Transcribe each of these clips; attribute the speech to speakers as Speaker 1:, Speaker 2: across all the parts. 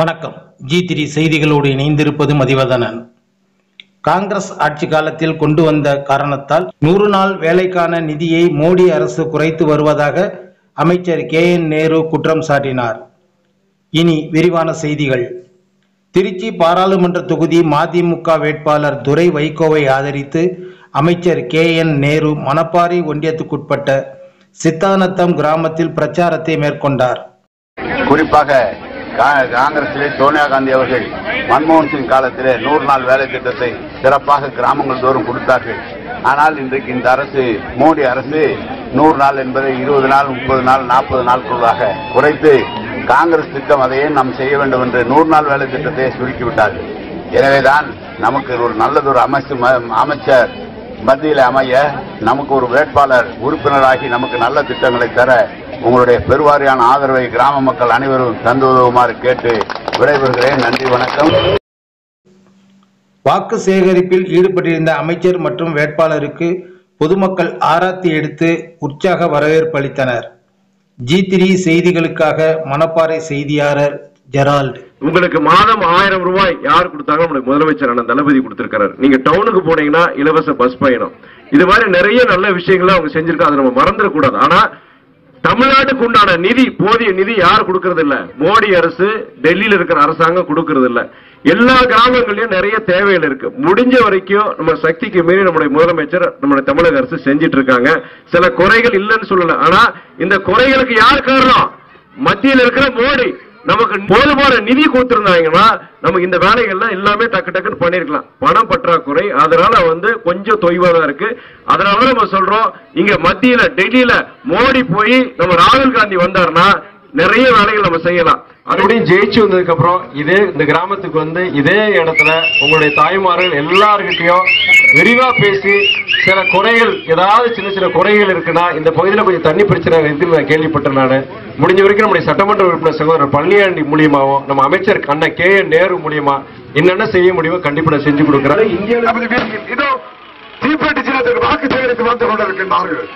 Speaker 1: வணக்கம். G three செய்திகளோடு இணைந்திருப்பது மதிவதனன். காங்கிரஸ் ஆட்சி காலத்தில் கொண்டு வந்த காரணத்தால் நூறு நாள் வேலைக்கான நிதியை மோடி அரசு குறைத்து வருவதாக அமைச்சர் கே என் நேரு குற்றம் சாட்டினார். இனி விரிவான செய்திகள். திருச்சி பாராளுமன்ற தொகுதி மதிமுக வேட்பாளர் துரை வைகோவை ஆதரித்து அமைச்சர் கே என் நேரு மணப்பாறை ஒன்றியத்துக்குட்பட்ட சித்தானத்தம் கிராமத்தில் பிரச்சாரத்தை மேற்கொண்டார்.
Speaker 2: குறிப்பாக காங்கிரசிலே சோனியா காந்தி அவர்கள் மன்மோகன் சிங் காலத்திலே நூறு நாள் வேலை திட்டத்தை சிறப்பாக கிராமங்கள் தோறும் கொடுத்தார்கள். ஆனால் இன்றைக்கு இந்த அரசு மோடி அரசு நூறு நாள் என்பதை இருபது நாள் முப்பது நாள் நாற்பது நாட்களுக்காக குறைத்து காங்கிரஸ் திட்டம் அதையே நாம் செய்ய வேண்டும் என்று நூறு நாள் வேலை திட்டத்தை சுருக்கிவிட்டார்கள் எனவேதான் நமக்கு ஒரு நல்லதொரு அமைச்சு ம- அமைச்சர் மத்தியில் அமைய நமக்கு ஒரு வேட்பாளர் உறுப்பினராகி நமக்கு நல்ல திட்டங்களை தர உங்களுடைய பெருவாரியான ஆதரவை கிராம மக்கள் அனைவரும் தந்து உதவுமாறு கேட்டு விடைபெறுகிறேன். நன்றி வணக்கம்.
Speaker 1: வாக்கு சேகரிப்பில் ஈடுபட்டிருந்த அமைச்சர் மற்றும் வேட்பாளருக்கு பொதுமக்கள் ஆராத்தி எடுத்து உற்சாக வரவேற்பு அளித்தனர். ஜி த்ரீ செய்திகளுக்காக மணப்பாறை செய்தியாளர் ஜெரால்டு.
Speaker 3: உங்களுக்கு மாதம் ஆயிரம் ரூபாய் யார் கொடுத்தாங்க நம்முடைய முதலமைச்சர் அண்ணன் தளபதி கொடுத்திருக்காரு நீங்க டவுனுக்கு போனீங்கன்னா இலவச பஸ் பயணம். இது மாதிரி நிறைய நல்ல விஷயங்களை அவங்க செஞ்சிருக்காங்க. அதை நம்ம மறந்துடக்கூடாது. ஆனா தமிழ்நாட்டுக்கு உண்டான நிதி போதிய நிதி யாரும் கொடுக்கறது இல்ல மோடி அரசு டெல்லியில இருக்கிற அரசாங்கம் கொடுக்கறது இல்ல எல்லா கிராமங்கள்லயும் நிறைய தேவைகள் இருக்கு. முடிஞ்ச வரைக்கும் நம்ம சக்திக்கு மீறி நம்முடைய முதலமைச்சர் நம்முடைய தமிழக அரசு செஞ்சிட்டு இருக்காங்க. சில குறைகள் இல்லைன்னு சொல்லல. ஆனா இந்த குறைகளுக்கு யார் காரணம்? மத்தியில் இருக்கிற மோடி. நமக்கு போதுமான நிதி கொடுத்திருந்தாங்கன்னா நமக்கு இந்த வேலைகள்லாம் எல்லாமே டக்கு டக்குன்னு பண்ணிருக்கலாம். பணம் பற்றாக்குறை அதனால வந்து கொஞ்சம் தொய்வா தான் இருக்கு. அதனால நம்ம சொல்றோம் இங்க மத்தியில டெல்லியில மோடி போய் நம்ம ராகுல் காந்தி வந்தாருன்னா நிறைய வேலைகள் நம்ம செய்யலாம்.
Speaker 4: மறுபடியும் ஜெயிச்சு வந்ததுக்கு அப்புறம் இதே இந்த கிராமத்துக்கு வந்து இதே இடத்துல உங்களுடைய தாய்மார்கள் எல்லாருக்கிட்டையும் விரிவா பேசி சில குறைகள் ஏதாவது சின்ன சின்ன குறைகள் இருக்குன்னா இந்த பகுதியில் கொஞ்சம் தண்ணி பிரச்சனை இருக்குன்னு நான் கேள்விப்பட்டேன் நான். முடிஞ்ச வரைக்கும் நம்முடைய சட்டமன்ற உறுப்பினர் சகோதரர் பழனியாண்டி மூலியமாகவும் நம்ம அமைச்சர் அண்ணன் கே என் நேரு மூலியமா என்னென்ன செய்ய முடியுமோ கண்டிப்பா நான் செஞ்சு கொடுக்குறேன். இந்திய
Speaker 5: இதோ தீப்பெட்டி சின்னத்துக்கு வாக்கு சேகரித்து வந்து கொண்டிருக்கின்றார்கள்.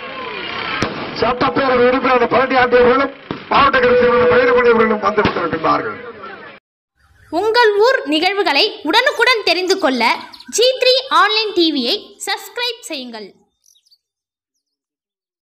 Speaker 5: சட்டப்பேரவை உறுப்பினர் பழனியாண்டி அவர்களும் மாவட்ட வந்து கொண்டிருக்கின்றார்கள்
Speaker 6: உங்கள் ஊர் நிகழ்வுகளை உடனுக்குடன் தெரிந்து கொள்ள ஜி த்ரீ ஆன்லைன் டிவியை சப்ஸ்கிரைப் செய்யுங்கள்.